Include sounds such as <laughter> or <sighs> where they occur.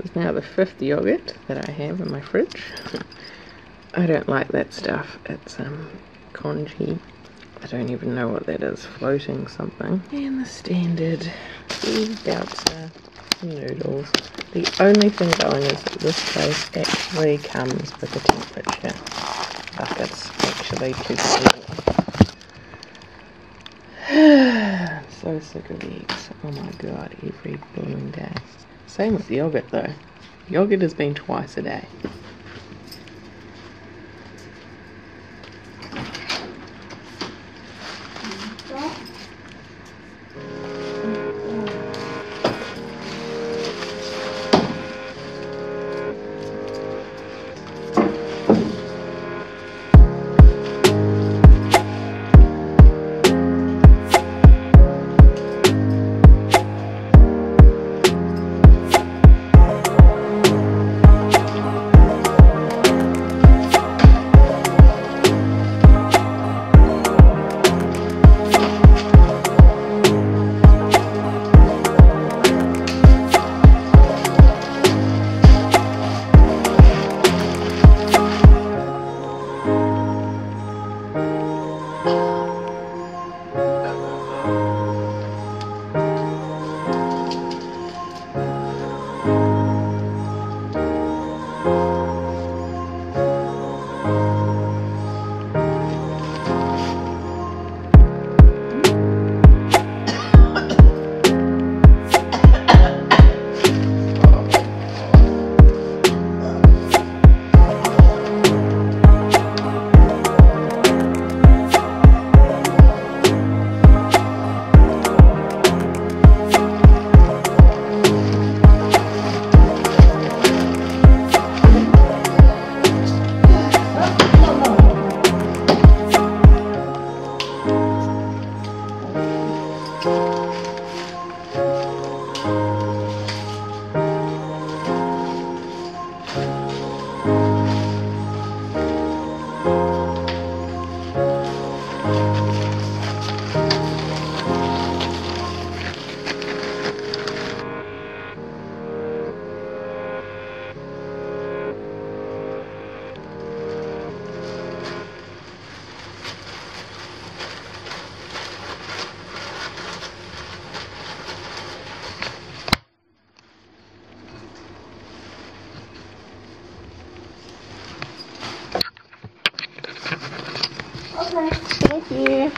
This is now the fifth yogurt that I have in my fridge. I don't like that stuff. It's um congee. I don't even know what that is. Floating something. And the standard egg Bouncer noodles. The only thing going is that this place actually comes with a temperature. Like it's actually too cool. <sighs> so sick of eggs. Oh my god, every blooming day. Same with yogurt though. Yogurt has been twice a day. next. Thank you.